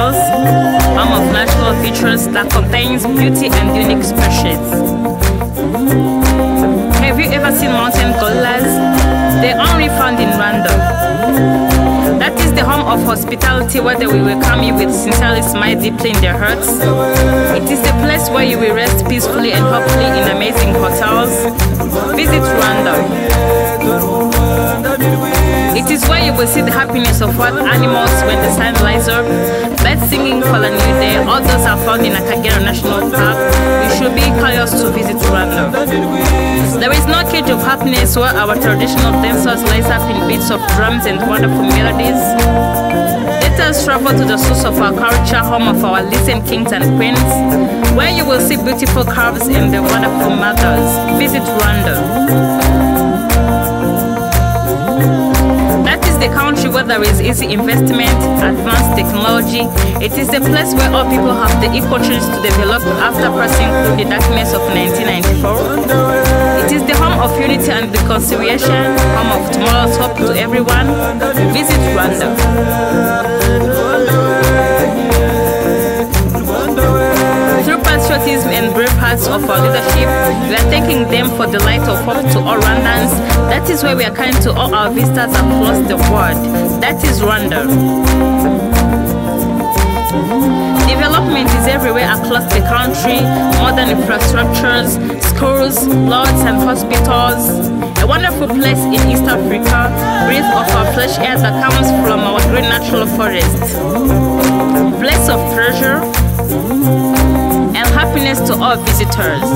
hills, home of natural features that contains beauty and unique species. Have you ever seen mountain gorillas? They're only found in Rwanda. That is the home of hospitality where they will welcome you with sincerely smile deeply in their hearts. It is the place where you will rest peacefully and hopefully in amazing hotels. Visit Rwanda. It is where you will see the happiness of wild animals when the sun lights up, birds singing for a new day. All those are found in Akagera National Park. You should be curious to visit Rwanda. There is no cage of happiness where our traditional dancers light up in beats of drums and wonderful melodies. Let us travel to the source of our culture, home of our listen kings and queens, where you will see beautiful curves and the wonderful mothers. Visit Rwanda. Country where there is easy investment, advanced technology. It is the place where all people have the equal chance to develop after passing through the darkness of 1994. It is the home of unity and reconciliation, home of tomorrow's hope to everyone. Visit Rwanda. Through patriotism and brave hearts of our leadership, we are thanking them for the light of hope to all Rwandans. That is why we are kind to all our visitors across the world. That is Rwanda. Development is everywhere across the country. Modern infrastructures, schools, roads, and hospitals. A wonderful place in East Africa. Breathe of our fresh air that comes from our green natural forests. Place of treasure and happiness to all visitors.